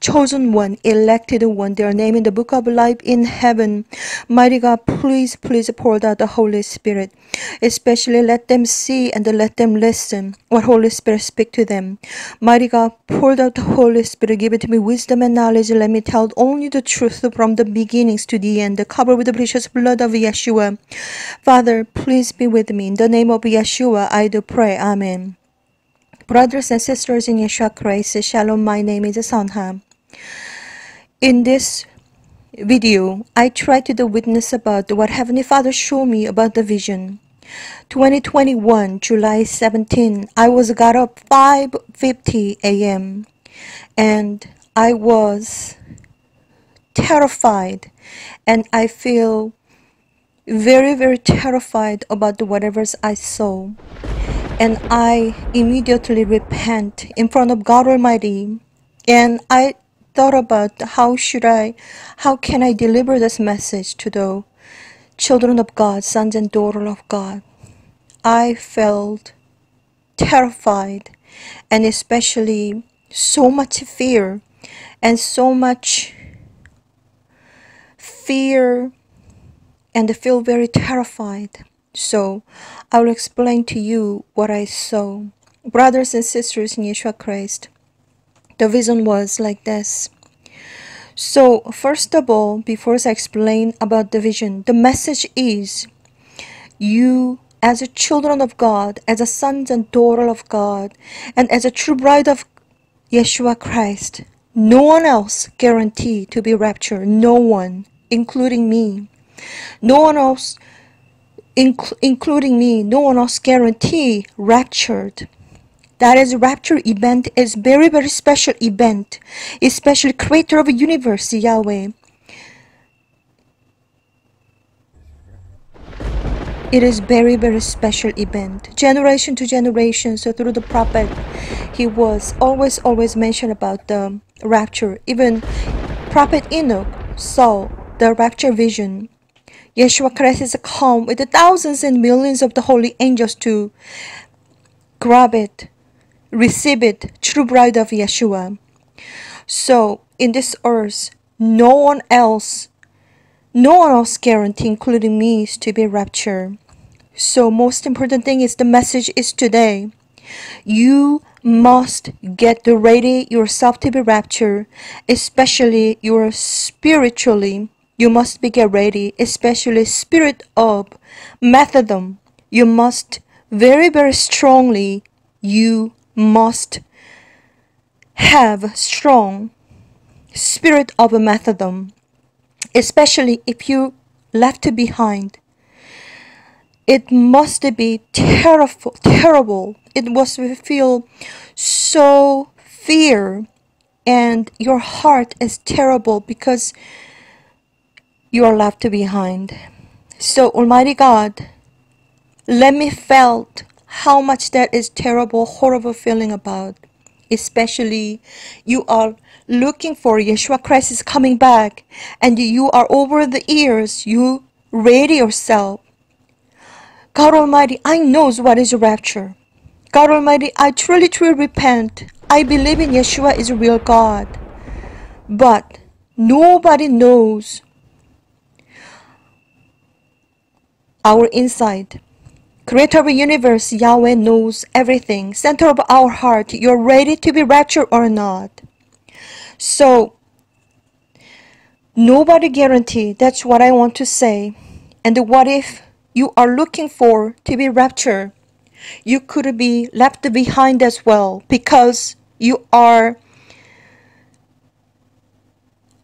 chosen one, elected one, their name in the book of life in heaven. Mighty God, please, please pour out the Holy Spirit. Especially let them see and let them listen what Holy Spirit speak to them. Mighty God, pour out the Holy Spirit, give it to me wisdom and knowledge. Let me tell only the truth from the beginnings to the end, covered with the precious blood of Yeshua. Father, please be with me. In the name of Yeshua, I do pray. Amen. Brothers and sisters in Yeshua Christ, Shalom, my name is Sonha. In this video, I try to do witness about what Heavenly Father showed me about the vision. 2021, July 17, I was got up 5.50 a.m. and I was terrified and I feel very, very terrified about whatever I saw and I immediately repent in front of God Almighty. And I thought about how should I, how can I deliver this message to the children of God, sons and daughters of God. I felt terrified and especially so much fear and so much fear and feel very terrified. So I will explain to you what I saw. Brothers and sisters in Yeshua Christ, the vision was like this. So, first of all, before I explain about the vision, the message is you, as a children of God, as a sons and daughter of God, and as a true bride of Yeshua Christ, no one else guaranteed to be raptured. No one, including me. No one else inc- including me, no one else guarantee raptured. That is a rapture event is very very special event, especially creator of universe, Yahweh. It is very very special event. Generation to generation, so through the prophet, he was always always mentioned about the rapture. Even prophet Enoch saw the rapture vision Yeshua Christ is come with the thousands and millions of the holy angels to grab it, receive it, true bride of Yeshua. So in this earth, no one else, no one else guarantee, including me, is to be raptured. So most important thing is the message is today. You must get ready yourself to be raptured, especially your spiritually you must be get ready, especially spirit of martyrdom. You must very, very strongly, you must have strong spirit of martyrdom, especially if you left behind. It must be terrible, terrible. It must feel so fear and your heart is terrible because you are left behind. So, Almighty God, let me felt how much that is terrible, horrible feeling about. Especially, you are looking for Yeshua Christ is coming back, and you are over the years. You ready yourself. God Almighty, I knows what is rapture. God Almighty, I truly, truly repent. I believe in Yeshua is a real God. But nobody knows our inside. Creator of universe, Yahweh knows everything. Center of our heart, you're ready to be raptured or not. So, nobody guarantee. That's what I want to say. And what if you are looking for to be raptured? You could be left behind as well because you are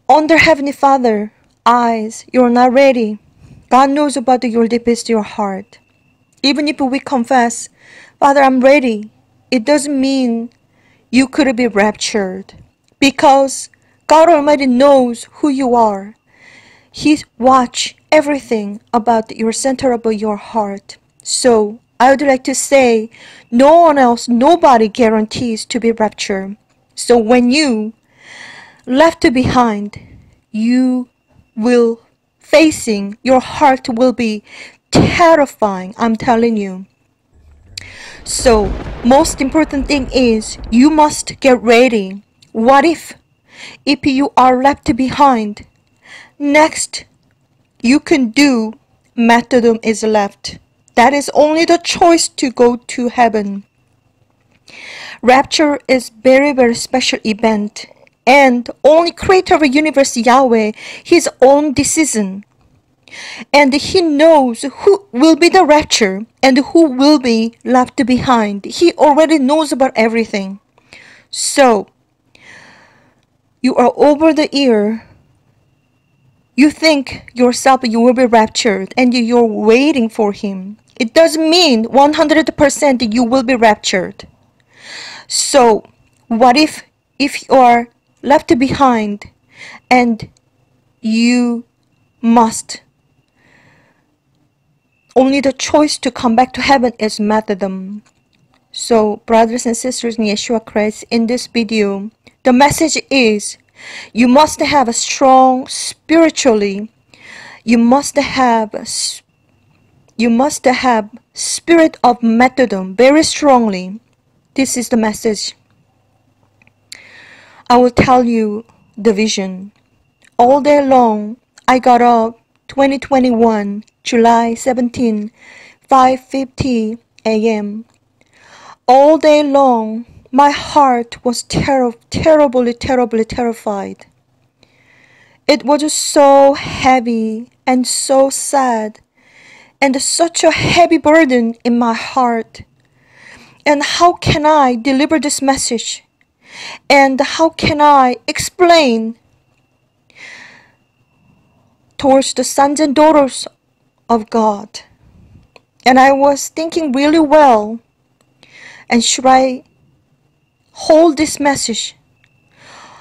under Heavenly Father eyes. You're not ready. God knows about your deepest your heart. Even if we confess, Father, I'm ready, it doesn't mean you could be raptured because God Almighty knows who you are. He watch everything about your center of your heart. So I would like to say, no one else, nobody guarantees to be raptured. So when you left behind, you will facing, your heart will be terrifying, I'm telling you. So, most important thing is you must get ready. What if if you are left behind? Next, you can do martyrdom is left. That is only the choice to go to heaven. Rapture is very very special event and only creator of the universe Yahweh his own decision. And he knows who will be the rapture and who will be left behind. He already knows about everything. So, you are over the ear. You think yourself you will be raptured and you're waiting for him. It doesn't mean 100% you will be raptured. So, what if if you are left behind and you must only the choice to come back to heaven is martyrdom. So, brothers and sisters in Yeshua Christ, in this video, the message is you must have a strong spiritually. You must have you must have spirit of martyrdom very strongly. This is the message. I will tell you the vision. All day long, I got up 2021, July 17, 5:50 a.m. All day long, my heart was ter- terribly, terribly terrified. It was so heavy and so sad, and such a heavy burden in my heart. And how can I deliver this message? And how can I explain towards the sons and daughters of God? And I was thinking really well. And should I hold this message?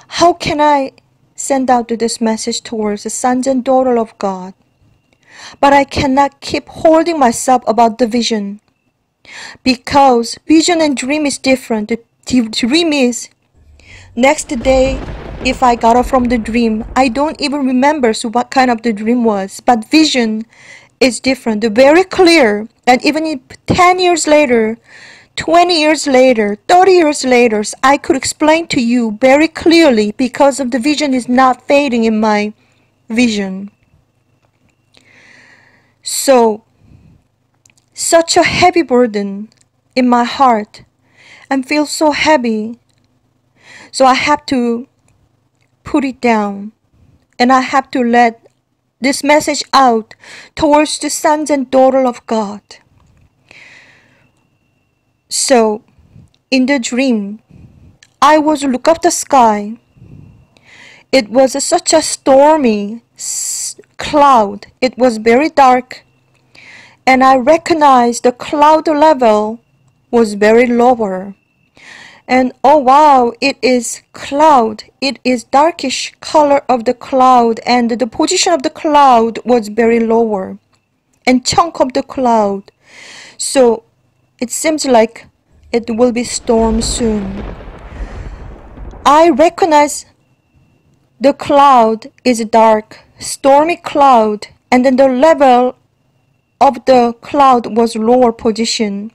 How can I send out this message towards the sons and daughters of God? But I cannot keep holding myself about the vision. Because vision and dream is different. The dream is Next day, if I got up from the dream, I don't even remember so what kind of the dream was. But vision is different, very clear. And even if 10 years later, 20 years later, 30 years later, I could explain to you very clearly because of the vision is not fading in my vision. So, such a heavy burden in my heart and feel so heavy so I have to put it down and I have to let this message out towards the sons and daughters of God. So in the dream, I was look up the sky. It was a, such a stormy cloud. It was very dark and I recognized the cloud level was very lower and oh wow it is cloud. It is darkish color of the cloud and the position of the cloud was very lower and chunk of the cloud. So it seems like it will be storm soon. I recognize the cloud is dark stormy cloud and then the level of the cloud was lower position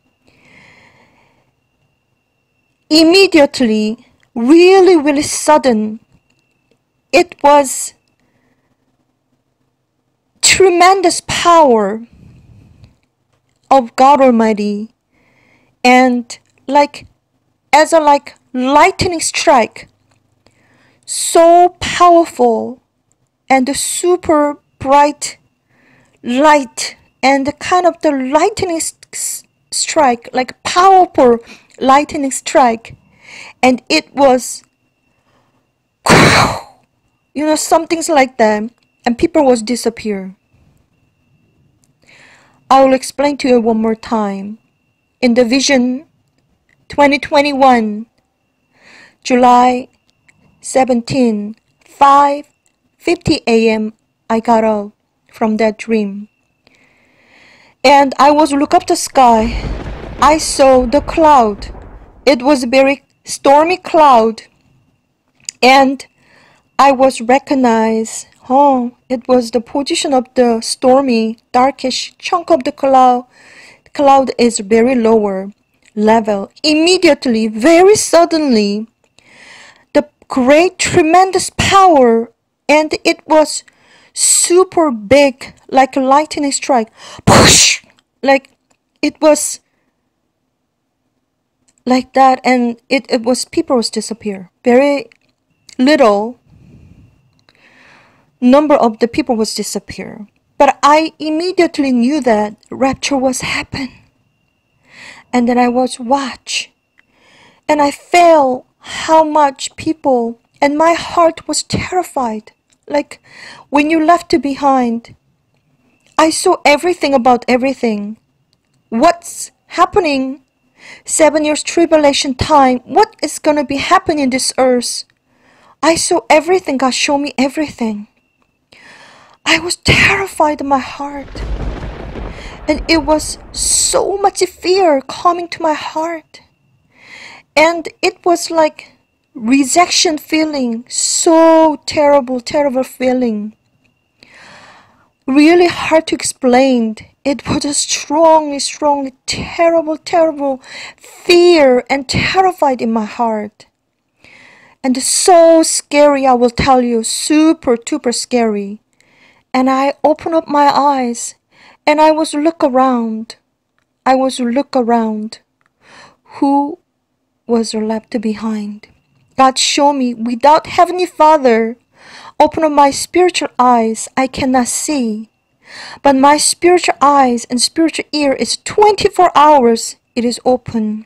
immediately, really, really sudden. It was tremendous power of God Almighty and like as a like lightning strike so powerful and super bright light and kind of the lightning strike like powerful lightning strike and it was you know something's like that and people was disappear i will explain to you one more time in the vision 2021 july 17 5:50 a.m. I got up from that dream. And I was look up the sky. I saw the cloud. It was a very stormy cloud. And I was recognized. Oh, it was the position of the stormy, darkish chunk of the cloud. The cloud is very lower level. Immediately, very suddenly, the great, tremendous power, and it was super big, like a lightning strike. Push! Like it was like that, and it, it was people was disappear. Very little number of the people was disappear. But I immediately knew that rapture was happen. And then I was watch. And I felt how much people and my heart was terrified. Like when you left behind, I saw everything about everything. What's happening? Seven years tribulation time. What is gonna be happening in this earth? I saw everything. God showed me everything. I was terrified in my heart. And it was so much fear coming to my heart. And it was like rejection feeling, so terrible, terrible feeling. Really hard to explain. It was a strong, strongly, terrible, terrible fear and terrified in my heart. And so scary, I will tell you, super, super scary. And I opened up my eyes and I was look around. I was look around. Who was left behind? God show me without Heavenly Father, open my spiritual eyes, I cannot see. But my spiritual eyes and spiritual ear is 24 hours, it is open.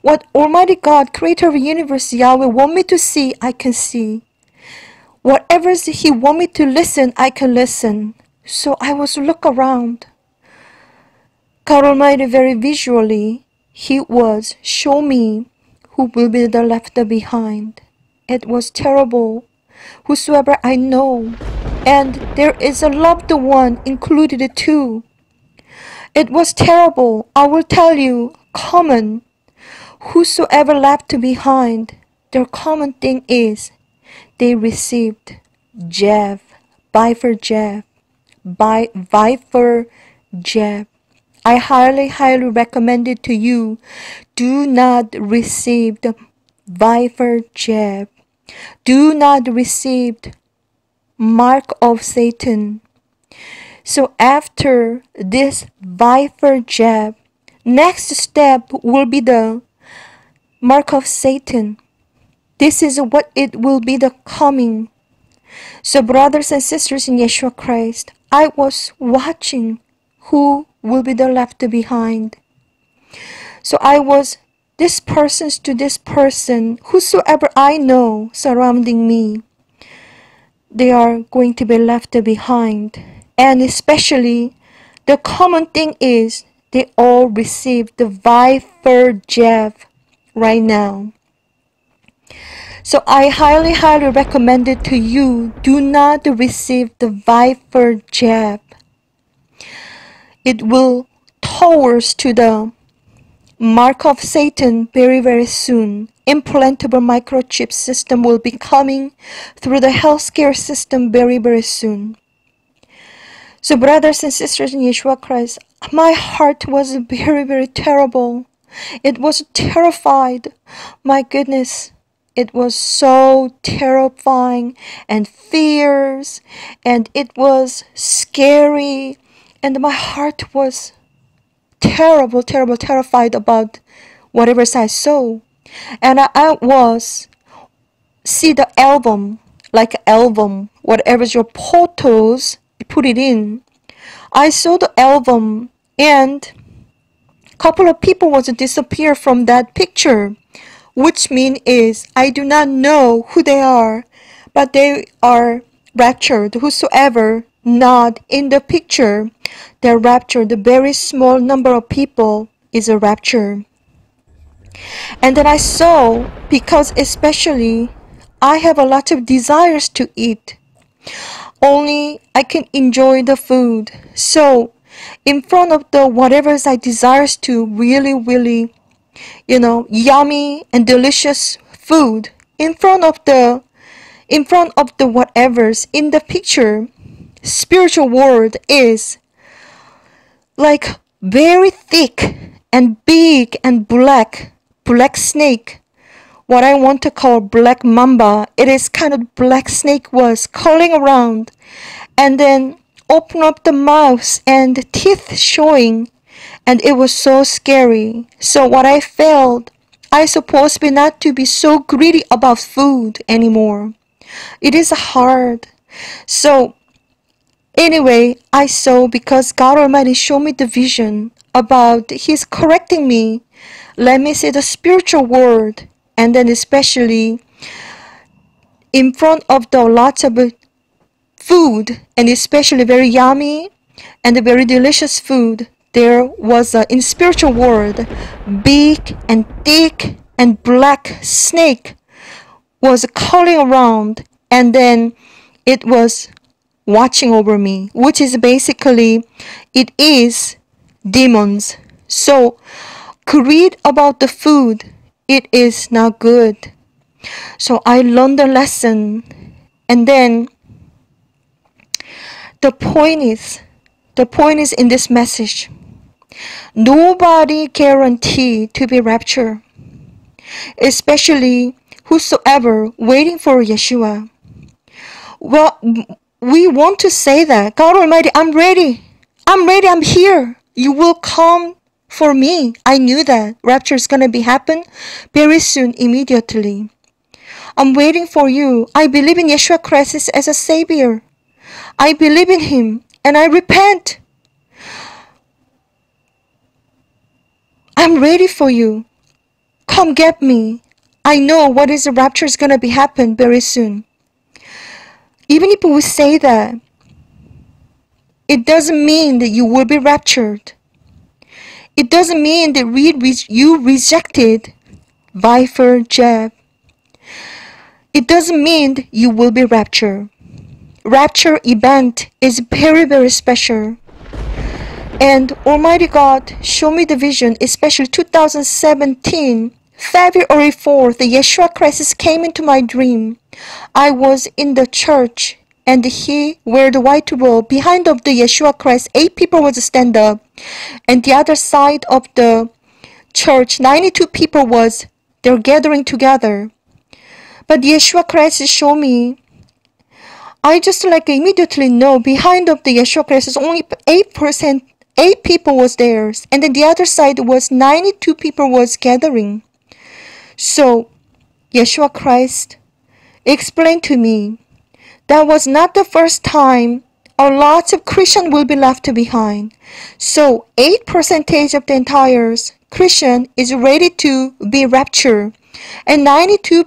What Almighty God, Creator of the universe, Yahweh, want me to see, I can see. Whatever He want me to listen, I can listen. So I was look around. God Almighty very visually, He was show me who will be the left behind. It was terrible. Whosoever I know, and there is a loved one included too. It was terrible, I will tell you, common. Whosoever left behind, their common thing is they received jab, Viper jab, by Viper jab. I highly, highly recommend it to you. Do not receive the viper jab. Do not receive mark of Satan. So after this viper jab, next step will be the mark of Satan. This is what it will be the coming. So brothers and sisters in Yeshua Christ, I was watching who will be the left behind. So I was this person's to this person, whosoever I know surrounding me, they are going to be left behind. And especially, the common thing is they all receive the Viper jab right now. So I highly, highly recommend it to you. Do not receive the Viper jab it will towards to the mark of Satan very, very soon. Implantable microchip system will be coming through the healthcare system very, very soon. So, brothers and sisters in Yeshua Christ, my heart was very, very terrible. It was terrified. My goodness, it was so terrifying and fierce, and it was scary and my heart was terrible, terrible, terrified about whatever I saw. And I, was see the album, like album, whatever's your photos, put it in. I saw the album and couple of people was disappear from that picture, which mean is I do not know who they are, but they are raptured, whosoever not in the picture. The rapture, the very small number of people is a rapture. And then I saw, because especially I have a lot of desires to eat. Only I can enjoy the food. So, in front of the whatever I desires to really, really, you know, yummy and delicious food, in front of the, in front of the whatever's in the picture, spiritual world is like very thick and big and black, black snake what I want to call black mamba. It is kind of black snake was crawling around and then open up the mouth and teeth showing and it was so scary. So what I felt, I supposed be not to be so greedy about food anymore. It is hard. So anyway, I saw because God Almighty showed me the vision about He's correcting me. Let me say the spiritual world and then especially in front of the lots of food and especially very yummy and very delicious food there was a in spiritual world big and thick and black snake was crawling around and then it was watching over me which is basically it is demons so greed about the food it is not good. So I learned the lesson. And then the point is, the point is in this message. Nobody guaranteed to be raptured, especially whosoever waiting for Yeshua. Well, we want to say that God Almighty, I'm ready. I'm ready. I'm here. You will come for me, I knew that rapture is gonna be happen very soon, immediately. I'm waiting for you. I believe in Yeshua Christ as a Savior. I believe in Him and I repent. I'm ready for you. Come get me. I know what is the rapture is gonna be happen very soon. Even if we say that, it doesn't mean that you will be raptured. It doesn't mean that you rejected Viper jab. It doesn't mean you will be raptured. Rapture event is very, very special. And Almighty God showed me the vision, especially 2017, February 4th, Yeshua Christ came into my dream. I was in the church and he wear the white robe. Behind of the Yeshua Christ, eight people was stand up, and the other side of the church, 92 people was they're gathering together. But Yeshua Christ showed me. I just like immediately know behind of the Yeshua Christ is only eight percent, eight people was there, and then the other side was 92 people was gathering. So Yeshua Christ explained to me that was not the first time a lot of Christian will be left behind. So 8 percentage of the entire Christian is ready to be raptured, and 92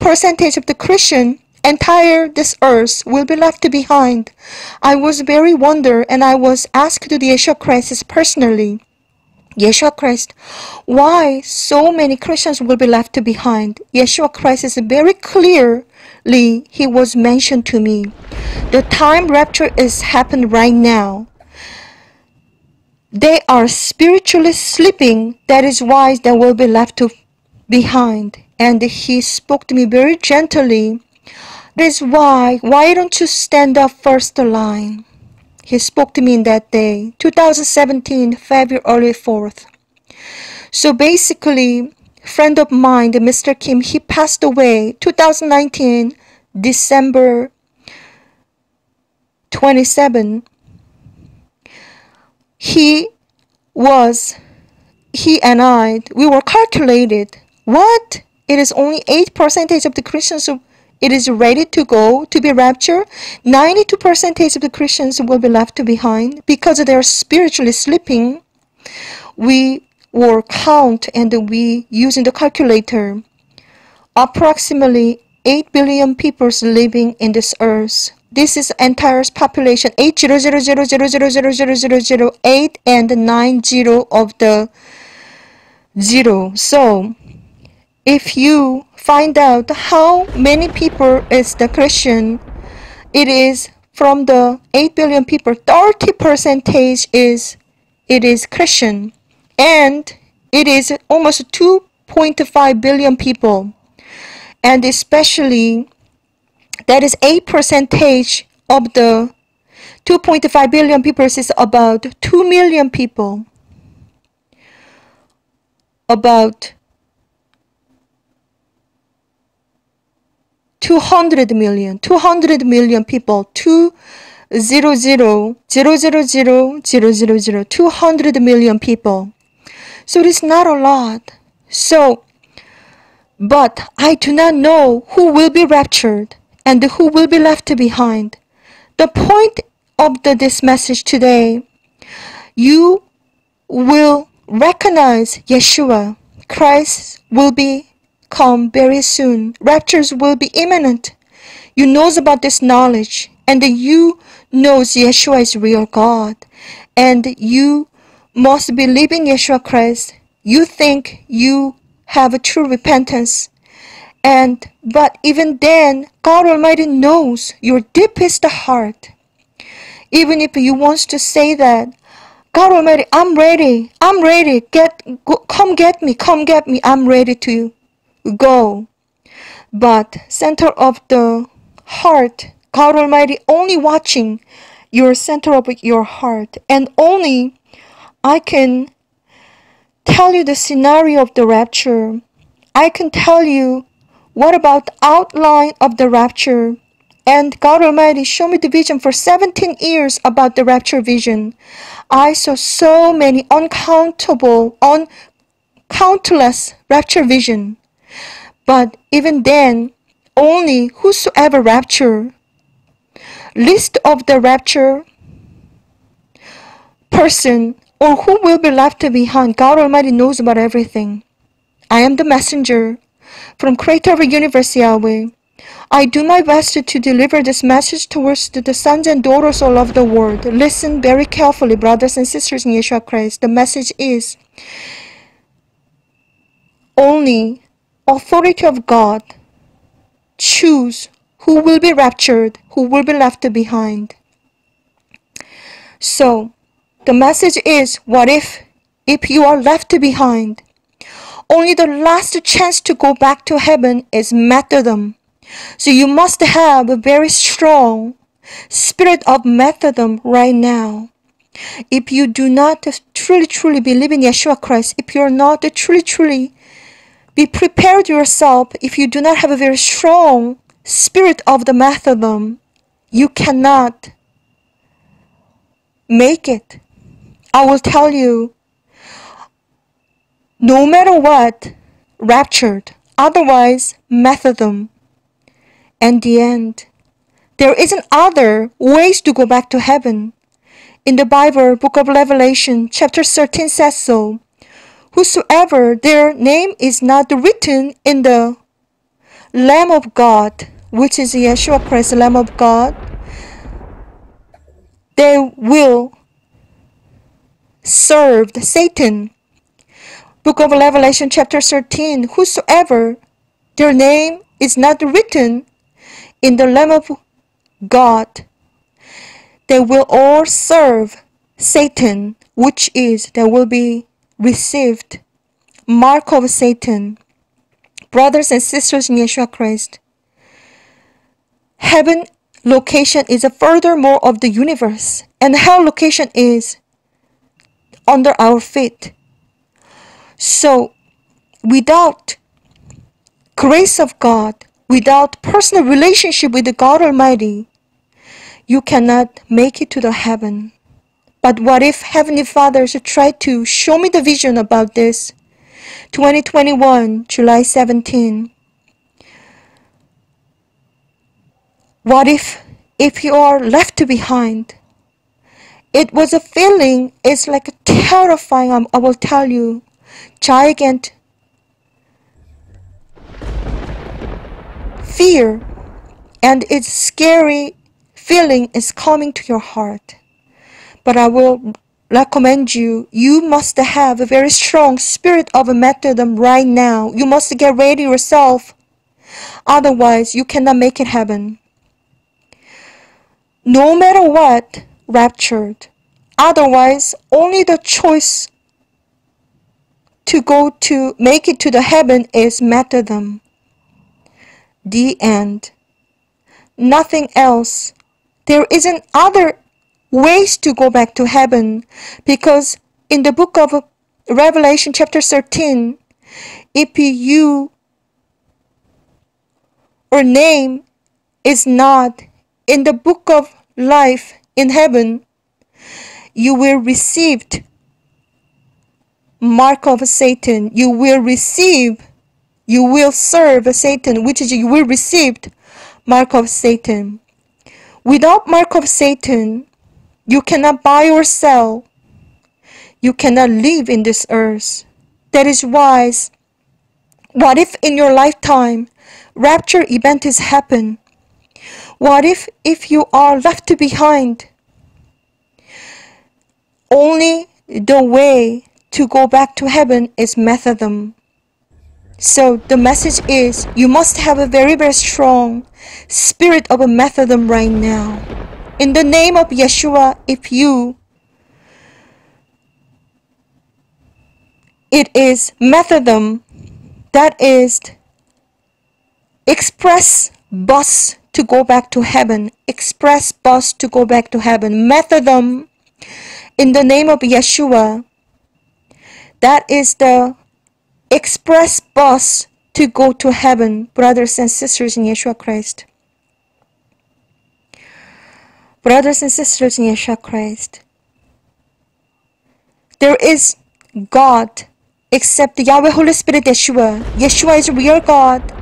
percentage of the Christian entire this earth will be left behind. I was very wonder and I was asked to the Yeshua Christ personally. Yeshua Christ, why so many Christians will be left behind? Yeshua Christ is very clearly he was mentioned to me. The time rapture is happening right now. They are spiritually sleeping. That is why they will be left behind. And he spoke to me very gently. That is why, why don't you stand up first line? He spoke to me in that day, 2017, February 4th. So basically, friend of mine, Mr. Kim, he passed away 2019, December 27. He was, he and I, we were calculated. What? It is only 8 percentage of the Christians it is ready to go to be raptured. 92 percentage of the Christians will be left behind because they are spiritually sleeping. We or count and we using the calculator approximately 8 billion people living in this earth this is entire population 80000000008 and 90 of the zero so if you find out how many people is the Christian, it is from the 8 billion people, 30 percentage is it is Christian. And it is almost 2.5 billion people. And especially that is 8 percentage of the 2.5 billion people is about 2 million people. About 200 million 200 million people 2 0 0 0 0 0 0 0 0 200 million people so it is not a lot so but I do not know who will be raptured and who will be left behind. The point of the, this message today, you will recognize Yeshua. Christ will be come very soon. Raptures will be imminent. You knows about this knowledge and you knows Yeshua is real God and you must believe in Yeshua Christ. You think you have a true repentance. And but even then, God Almighty knows your deepest heart. Even if you want to say that, God Almighty, I'm ready. I'm ready. Get go, come get me. Come get me. I'm ready to go. But center of the heart, God Almighty only watching your center of your heart and only I can tell you the scenario of the rapture. I can tell you what about outline of the rapture. And God Almighty showed me the vision for 17 years about the rapture vision. I saw so many uncountable, uncountless rapture vision. But even then, only whosoever rapture, list of the rapture person or who will be left behind. God Almighty knows about everything. I am the messenger from Creator of the Universe Yahweh. I do my best to deliver this message towards the sons and daughters all over the world. Listen very carefully, brothers and sisters in Yeshua Christ. The message is only authority of God choose who will be raptured, who will be left behind. So, the message is what if if you are left behind? Only the last chance to go back to heaven is martyrdom. So you must have a very strong spirit of martyrdom right now. If you do not truly, truly believe in Yeshua Christ, if you're not truly, truly be prepared yourself, if you do not have a very strong spirit of the martyrdom, you cannot make it. I will tell you, no matter what, raptured, otherwise martyrdom. And the end. There isn't other ways to go back to heaven. In the Bible, book of Revelation, chapter 13 says so. Whosoever their name is not written in the Lamb of God, which is Yeshua Christ, Lamb of God, they will serve Satan. Book of Revelation chapter 13 Whosoever their name is not written in the Lamb of God, they will all serve Satan, which is they will be received mark of Satan. Brothers and sisters in Yeshua Christ, heaven location is a furthermore of the universe, and hell location is under our feet. So, without grace of God, without personal relationship with the God Almighty, you cannot make it to the heaven. But what if Heavenly Father should try to show me the vision about this? 2021, July 17. What if if you are left behind? It was a feeling, it's like a terrifying, I will tell you, giant fear and its scary feeling is coming to your heart. But I will recommend you, you must have a very strong spirit of martyrdom right now. You must get ready yourself Otherwise, you cannot make it heaven. No matter what, raptured. Otherwise, only the choice to go to make it to the heaven is martyrdom. The end. Nothing else. There isn't other ways to go back to heaven because in the book of Revelation chapter 13, if you or name is not in the book of life in heaven, you will receive mark of Satan. You will receive, you will serve Satan, which is you will receive mark of Satan. Without mark of Satan, you cannot buy or sell. You cannot live in this earth. That is wise. what if in your lifetime rapture event is happen? What if if you are left behind? Only the way to go back to heaven is martyrdom. So the message is you must have a very very strong spirit of a martyrdom right now. In the name of Yeshua, if you it is martyrdom that is express bus to go back to heaven express bus to go back to heaven. Martyrdom in the name of Yeshua that is the express bus to go to heaven brothers and sisters in Yeshua Christ brothers and sisters in Yeshua Christ there is God except the Yahweh Holy Spirit Yeshua. Yeshua is real God.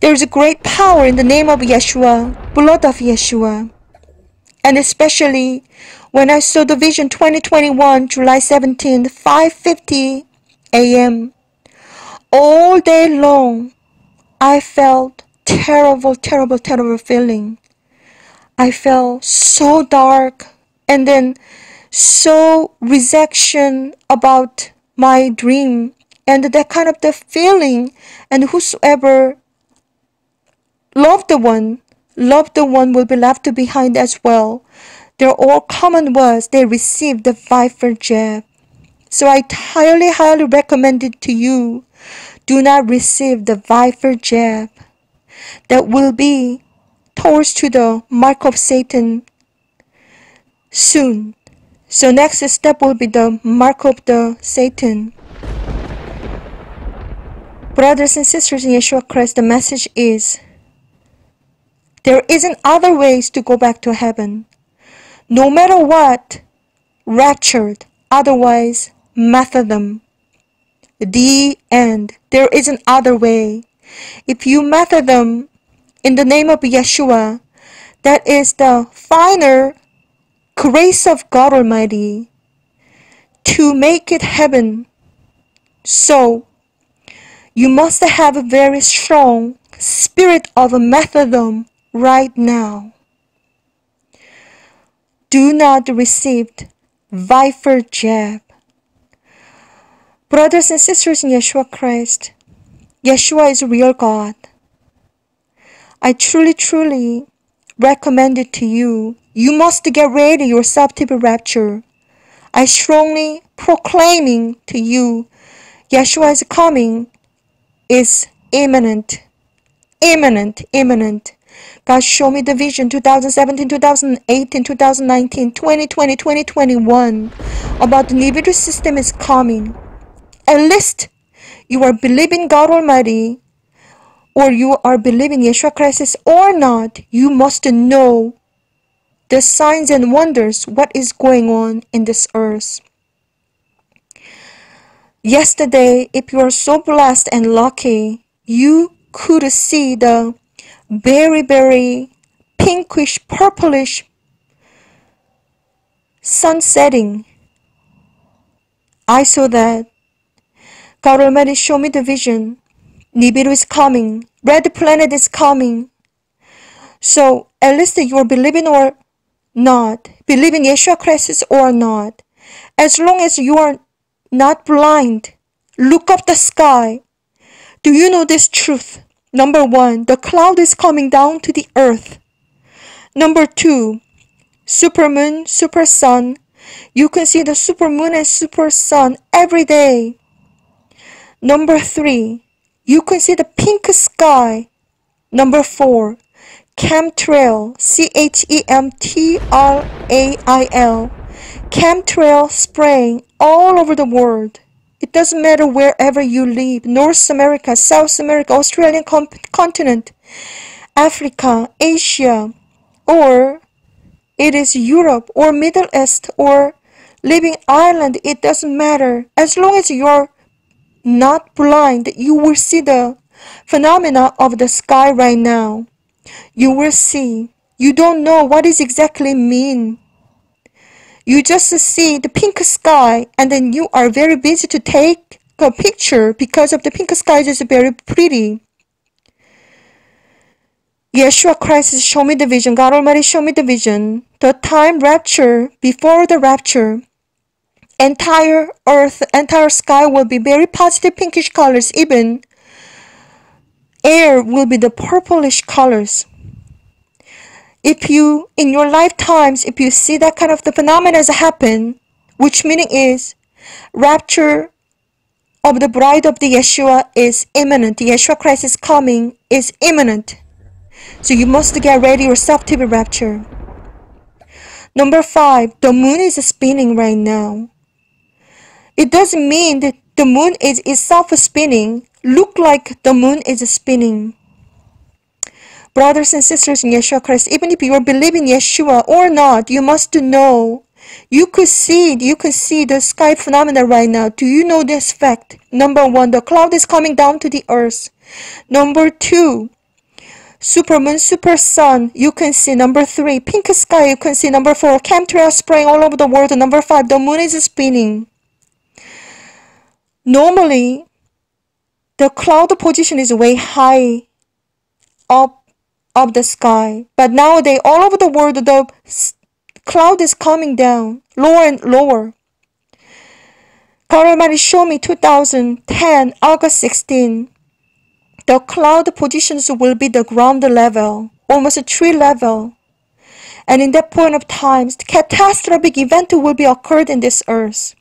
There is a great power in the name of Yeshua, blood of Yeshua. And especially when I saw the vision 2021, July 17, 5:50 a.m. All day long, I felt terrible, terrible, terrible feeling. I felt so dark and then so rejection about my dream and that kind of the feeling. And whosoever loved the one loved the one will be left behind as well. Their all common was they received the Pfizer jab so i highly highly recommend it to you. Do not receive the Pfizer jab that will be towards to the mark of satan soon so next step will be the mark of the Satan. Brothers and sisters in Yeshua Christ, the message is there isn't other ways to go back to heaven. No matter what, raptured, otherwise martyrdom. The end. There isn't other way. If you martyrdom in the name of Yeshua, that is the final grace of God Almighty to make it heaven. So, you must have a very strong spirit of a martyrdom right now. Do not receive viper jab. Brothers and sisters in Yeshua Christ, Yeshua is real God. I truly, truly recommend it to you you must get ready yourself to be raptured. I strongly proclaiming to you, Yeshua's coming is imminent. Imminent, imminent. God show me the vision 2017, 2018, 2019, 2020, 2021 about the Nibiru system is coming. At least you are believing God Almighty or you are believing Yeshua Christ or not, you must know the signs and wonders what is going on in this earth. Yesterday, if you are so blessed and lucky, you could see the very, very pinkish, purplish sun setting. I saw that. God Almighty showed me the vision. Nibiru is coming. Red planet is coming. So at least you are believing or not, believing in Yeshua Christ or not, as long as you are not blind, look up the sky. Do you know this truth? Number one, the cloud is coming down to the earth. Number two, supermoon, super sun. You can see the supermoon and super sun every day. Number three, you can see the pink sky. Number four, chemtrail, C H E M T R A I L, chemtrail spraying all over the world. It doesn't matter wherever you live North America, South America, Australian continent, Africa, Asia, or it is Europe or Middle East or living Ireland, it doesn't matter. As long as you're not blind, you will see the phenomena of the sky right now. You will see. You don't know what is exactly mean. You just see the pink sky and then you are very busy to take a picture because of the pink sky is very pretty. Yeshua Christ show me the vision. God Almighty show me the vision. The time rapture, before the rapture, entire earth, entire sky will be very positive pinkish colors. Even air will be the purplish colors. If you in your lifetimes if you see that kind of the phenomena happen which meaning is rapture of the bride of the yeshua is imminent. The yeshua christ is coming is imminent. So you must get ready yourself to be raptured. Number five the moon is spinning right now it doesn't mean that the moon is itself spinning look like the moon is spinning Brothers and sisters in Yeshua Christ, even if you are believing Yeshua or not, you must know. You could see, you could see the sky phenomena right now. Do you know this fact? Number one, the cloud is coming down to the earth. Number two, supermoon, super sun, you can see. Number three, pink sky, you can see. Number four, chemtrail spraying all over the world. Number five, the moon is spinning. Normally, the cloud position is way high up of the sky. But nowadays, all over the world, the cloud is coming down lower and lower. God showed me 2010, August 16. The cloud positions will be the ground level, almost a tree level. And in that point of time, the catastrophic event will be occurred in this earth.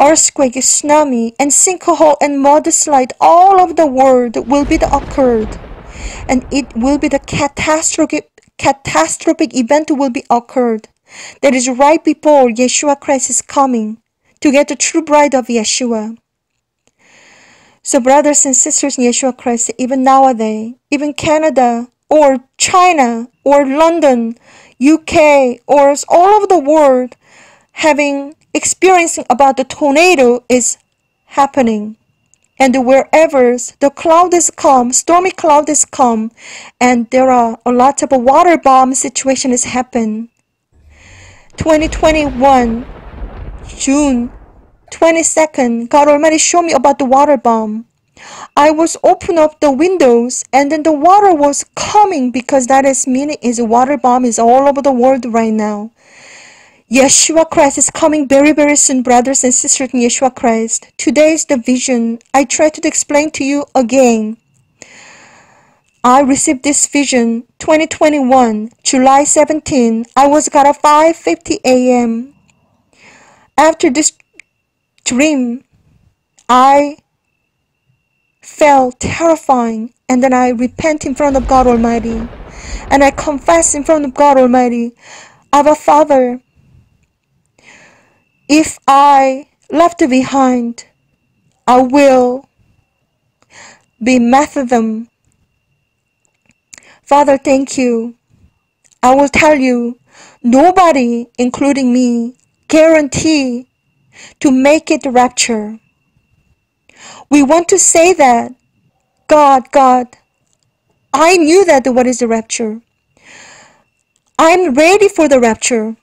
Earthquake, tsunami, and sinkhole and mudslide all over the world will be the occurred and it will be the catastrophic catastrophic event will be occurred. That is right before Yeshua Christ is coming to get the true bride of Yeshua. So brothers and sisters in Yeshua Christ, even nowadays, even Canada or China or London, UK or all over the world having experiencing about the tornado is happening and wherever the cloud is calm, stormy cloud is calm, and there are a lot of water bomb situation situations happen. 2021, June 22nd, God Almighty showed me about the water bomb. I was open up the windows and then the water was coming because that is meaning is water bomb is all over the world right now. Yeshua Christ is coming very, very soon, brothers and sisters in Yeshua Christ. Today is the vision. I try to explain to you again. I received this vision 2021, July 17. I was got at 5:50 a.m. After this dream, I felt terrifying and then I repent in front of God Almighty and I confess in front of God Almighty, Our Father, if I left behind, I will be martyrdom. Father, thank you. I will tell you, nobody, including me, guarantee to make it rapture. We want to say that, God, God, I knew that what is the rapture. I'm ready for the rapture.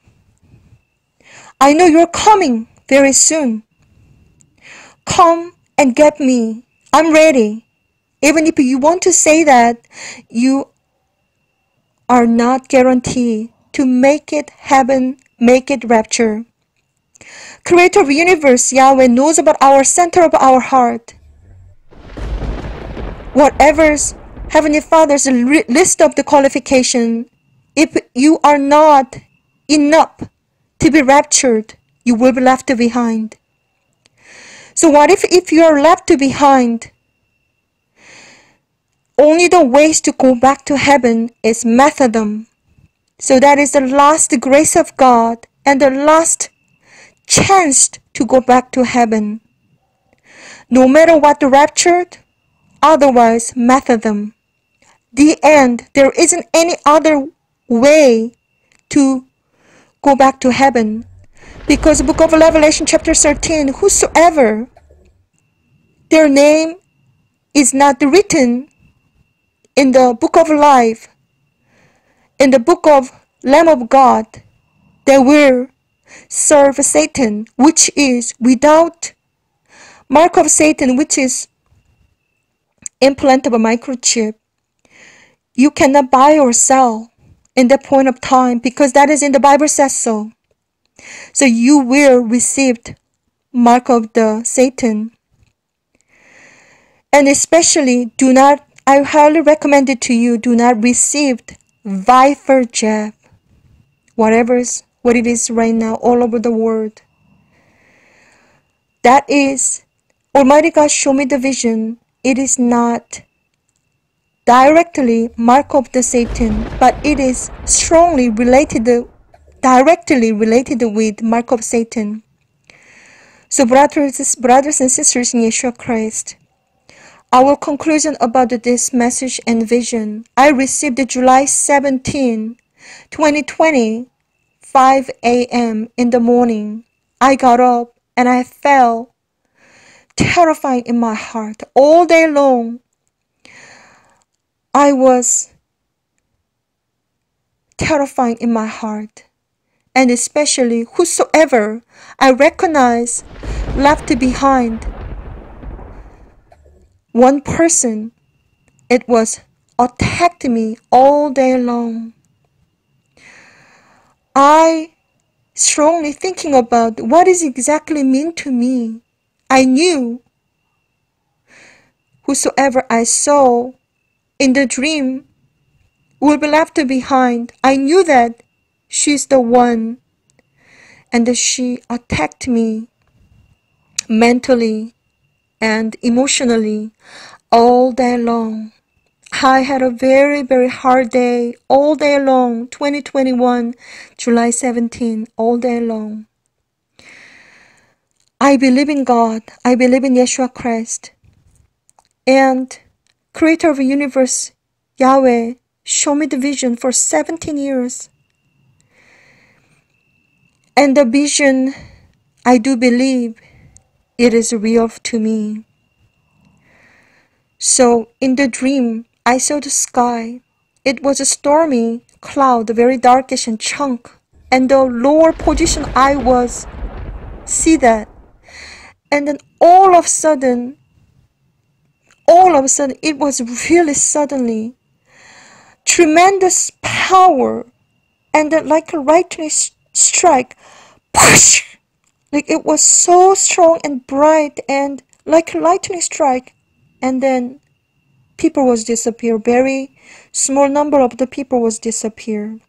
I know you're coming very soon. Come and get me. I'm ready. Even if you want to say that, you are not guaranteed to make it heaven, make it rapture. Creator of universe, Yahweh knows about our center of our heart. Whatever's Heavenly Father's list of the qualification. If you are not enough to be raptured, you will be left behind. So what if if you are left behind? Only the ways to go back to heaven is martyrdom. So that is the last grace of God and the last chance to go back to heaven. No matter what the raptured, otherwise martyrdom. The end. There isn't any other way to go back to heaven. Because book of Revelation chapter 13, whosoever their name is not written in the book of life, in the book of Lamb of God, they will serve Satan, which is without mark of Satan, which is implant of a microchip. You cannot buy or sell in that point of time because that is in the Bible says so. So you will receive mark of the Satan. And especially do not I highly recommend it to you do not receive viper jab. Whatever is what it is right now all over the world. That is Almighty God show me the vision. It is not directly mark of the Satan, but it is strongly related, directly related with mark of Satan. So brothers, brothers and sisters in Yeshua Christ, our conclusion about this message and vision, I received July 17, 2020, 5 a.m. in the morning. I got up and I felt terrifying in my heart all day long. I was terrifying in my heart, and especially whosoever I recognize left behind. One person, it was attacked me all day long. I strongly thinking about what is exactly mean to me. I knew whosoever I saw in the dream will be left behind. I knew that she's the one and she attacked me mentally and emotionally all day long. I had a very, very hard day all day long, 2021, July 17, all day long. I believe in God. I believe in Yeshua Christ. And creator of the universe, Yahweh, showed me the vision for 17 years. And the vision, I do believe, it is real to me. So in the dream, I saw the sky. It was a stormy cloud, very darkish and chunk. And the lower position I was, see that. And then all of a sudden, all of a sudden, it was really suddenly tremendous power, and like a lightning strike, push, like it was so strong and bright, and like a lightning strike, and then people was disappear. Very small number of the people was disappeared,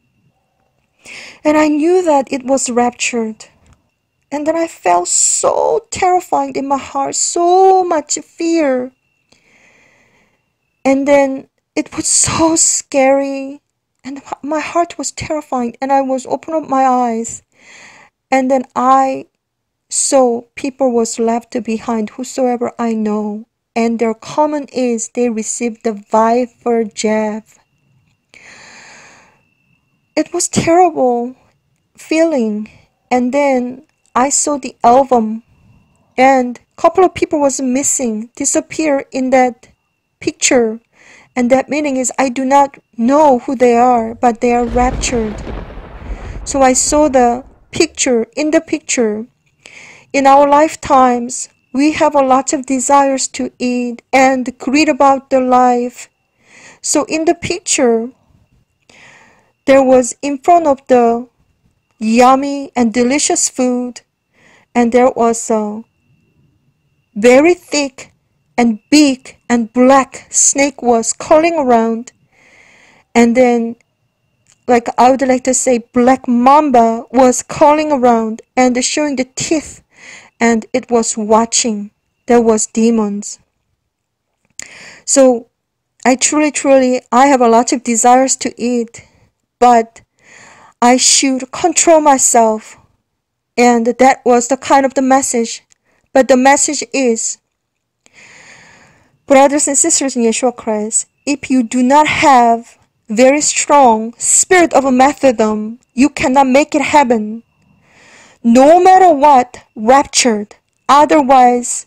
and I knew that it was raptured. And then I felt so terrified in my heart, so much fear. And then it was so scary and my heart was terrifying and I was open up my eyes. And then I saw people was left behind whosoever I know. And their common is they received the viper jab. It was terrible feeling. And then I saw the album and couple of people was missing, disappear in that picture. And that meaning is I do not know who they are, but they are raptured. So I saw the picture, in the picture, in our lifetimes, we have a lot of desires to eat and read about the life. So in the picture, there was in front of the yummy and delicious food, and there was a very thick and big and black snake was crawling around. And then, like I would like to say, black mamba was crawling around and showing the teeth, and it was watching. There was demons. So, I truly, truly, I have a lot of desires to eat, but I should control myself. And that was the kind of the message. But the message is Brothers and sisters in Yeshua Christ, if you do not have very strong spirit of a martyrdom, you cannot make it happen. No matter what, raptured, otherwise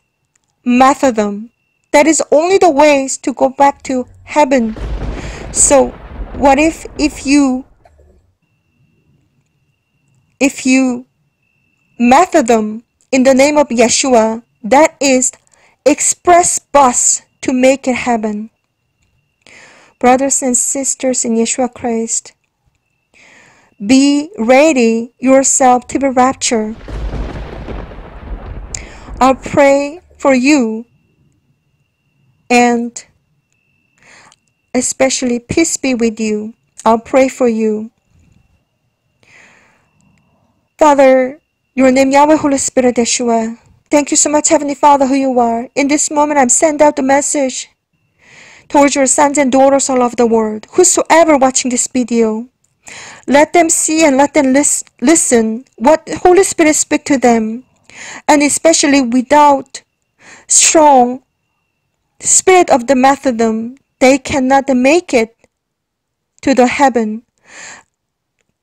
martyrdom. That is only the ways to go back to heaven. So what if if you if you martyrdom in the name of Yeshua, that is express bus to make it happen. Brothers and sisters in Yeshua Christ, be ready yourself to be raptured. I'll pray for you and especially peace be with you. I'll pray for you. Father, your name Yahweh Holy Spirit Yeshua. Thank you so much, Heavenly Father, who you are. In this moment, I'm sending out the message towards your sons and daughters all over the world, whosoever watching this video. Let them see and let them lis- listen what Holy Spirit speak to them, and especially without strong spirit of the martyrdom, they cannot make it to the heaven.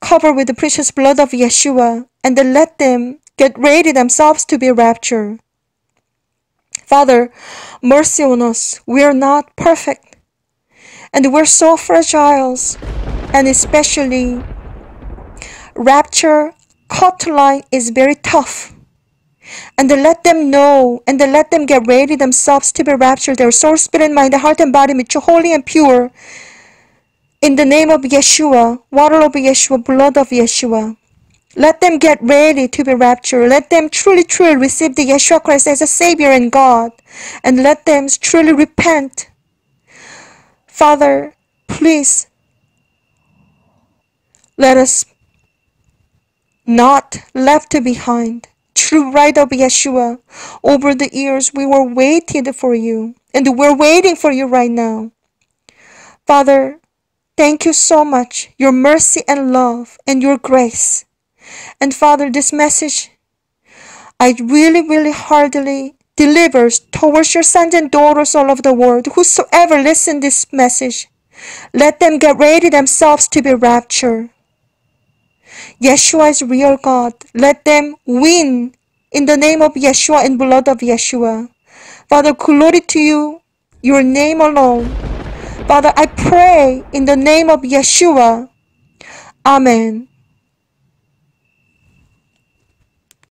covered with the precious blood of Yeshua, and let them get ready themselves to be raptured. Father, mercy on us. We are not perfect. And we're so fragile. And especially, rapture cut line is very tough. And let them know, and let them get ready themselves to be raptured, their soul, spirit, mind, heart, and body, you holy and pure. In the name of Yeshua, water of Yeshua, blood of Yeshua. Let them get ready to be raptured. Let them truly, truly receive the Yeshua Christ as a Savior and God. And let them truly repent. Father, please let us not left behind. True right of Yeshua, over the years we were waiting for you, and we're waiting for you right now. Father, thank you so much, your mercy and love and your grace. And Father, this message I really, really heartily delivers towards your sons and daughters all over the world, whosoever listen this message. Let them get ready themselves to be raptured. Yeshua is real God. Let them win in the name of Yeshua and blood of Yeshua. Father, glory to you, your name alone. Father, I pray in the name of Yeshua. Amen.